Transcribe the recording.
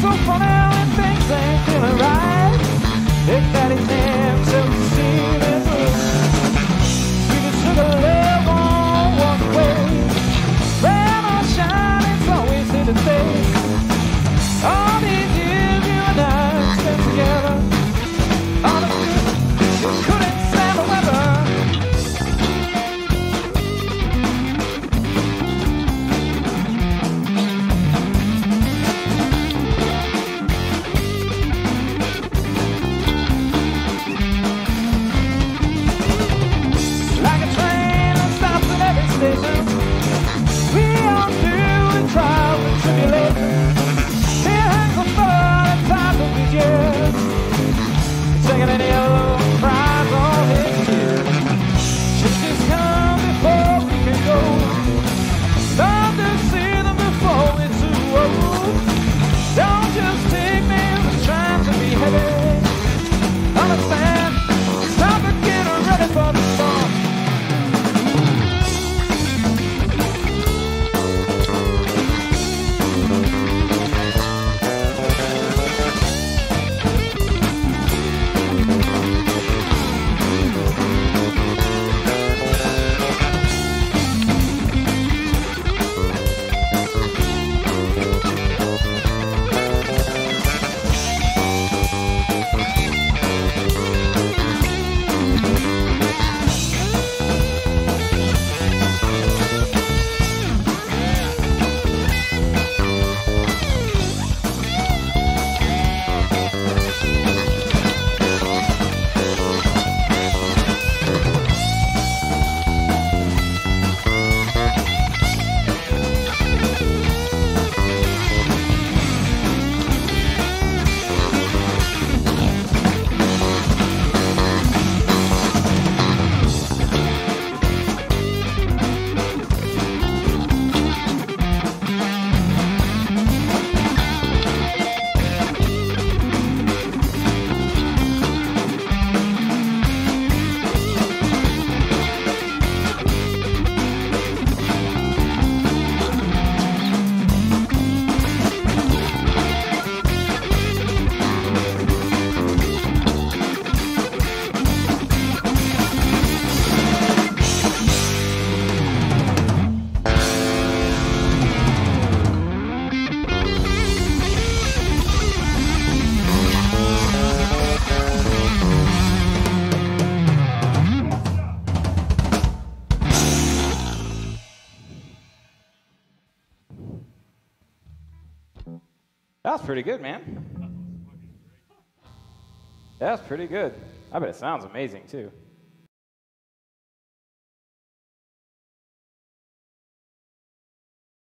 so funny. That's pretty good, man. That's pretty good. I bet it sounds amazing too.